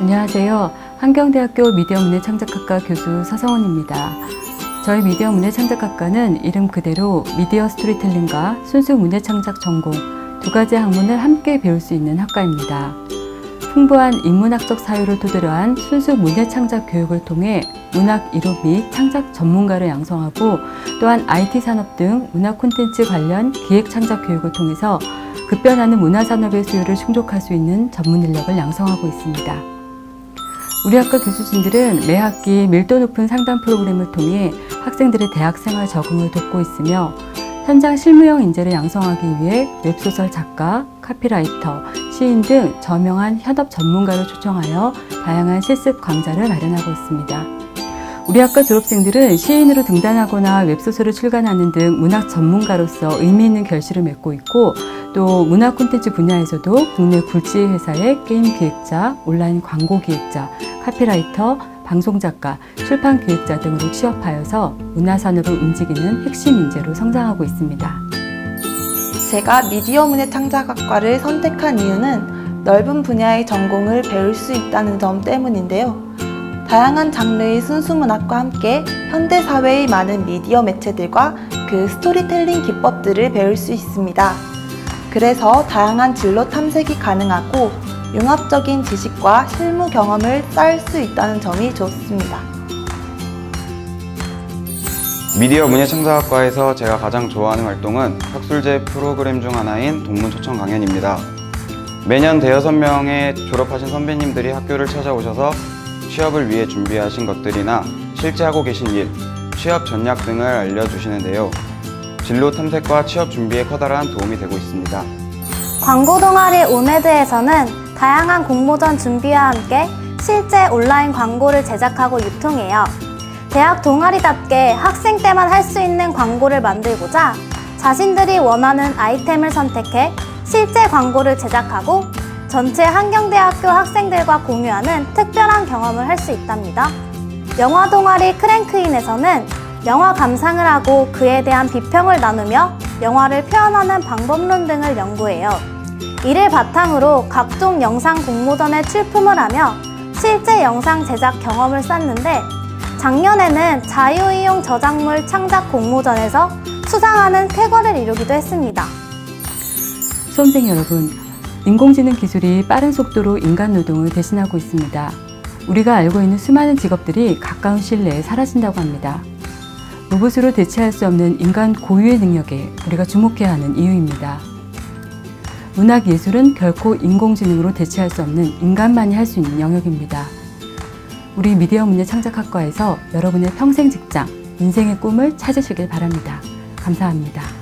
안녕하세요. 한경대학교 미디어 문예 창작학과 교수 서성원입니다. 저희 미디어 문예 창작학과는 이름 그대로 미디어 스토리텔링과 순수 문예 창작 전공 두 가지 학문을 함께 배울 수 있는 학과입니다. 풍부한 인문학적 사유를 토대로 한 순수 문예 창작 교육을 통해 문학 이론 및 창작 전문가를 양성하고 또한 IT 산업 등 문화 콘텐츠 관련 기획 창작 교육을 통해서 급변하는 문화 산업의 수요를 충족할 수 있는 전문 인력을 양성하고 있습니다. 우리 학과 교수진들은 매 학기 밀도 높은 상담 프로그램을 통해 학생들의 대학생활 적응을 돕고 있으며 현장 실무형 인재를 양성하기 위해 웹소설 작가, 카피라이터, 시인 등 저명한 현업 전문가를 초청하여 다양한 실습 강좌를 마련하고 있습니다. 우리 학과 졸업생들은 시인으로 등단하거나 웹소설을 출간하는 등 문학 전문가로서 의미 있는 결실을 맺고 있고 또 문화 콘텐츠 분야에서도 국내 굴지 회사의 게임 기획자, 온라인 광고 기획자, 카피라이터, 방송작가, 출판 기획자 등으로 취업하여서 문화산업을 움직이는 핵심 인재로 성장하고 있습니다. 제가 미디어 문예 창작학과를 선택한 이유는 넓은 분야의 전공을 배울 수 있다는 점 때문인데요. 다양한 장르의 순수문학과 함께 현대사회의 많은 미디어 매체들과 그 스토리텔링 기법들을 배울 수 있습니다. 그래서 다양한 진로 탐색이 가능하고 융합적인 지식과 실무 경험을 쌓을 수 있다는 점이 좋습니다. 미디어 문예창작학과에서 제가 가장 좋아하는 활동은 학술제 프로그램 중 하나인 동문 초청 강연입니다. 매년 대여섯 명의 졸업하신 선배님들이 학교를 찾아오셔서 취업을 위해 준비하신 것들이나 실제 하고 계신 일, 취업 전략 등을 알려주시는데요. 진로 탐색과 취업 준비에 커다란 도움이 되고 있습니다. 광고 동아리 오메드에서는 다양한 공모전 준비와 함께 실제 온라인 광고를 제작하고 유통해요. 대학 동아리답게 학생 때만 할 수 있는 광고를 만들고자 자신들이 원하는 아이템을 선택해 실제 광고를 제작하고 전체 한경대학교 학생들과 공유하는 특별한 경험을 할 수 있답니다. 영화 동아리 크랭크인에서는 영화 감상을 하고 그에 대한 비평을 나누며 영화를 표현하는 방법론 등을 연구해요. 이를 바탕으로 각종 영상 공모전에 출품을 하며 실제 영상 제작 경험을 쌓는데 작년에는 자유이용 저작물 창작 공모전에서 수상하는 쾌거를 이루기도 했습니다. 수험생 여러분, 인공지능 기술이 빠른 속도로 인간 노동을 대신하고 있습니다. 우리가 알고 있는 수많은 직업들이 가까운 시일 내에 사라진다고 합니다. 로봇으로 대체할 수 없는 인간 고유의 능력에 우리가 주목해야 하는 이유입니다. 문학 예술은 결코 인공지능으로 대체할 수 없는 인간만이 할 수 있는 영역입니다. 우리 미디어 문예 창작학과에서 여러분의 평생 직장, 인생의 꿈을 찾으시길 바랍니다. 감사합니다.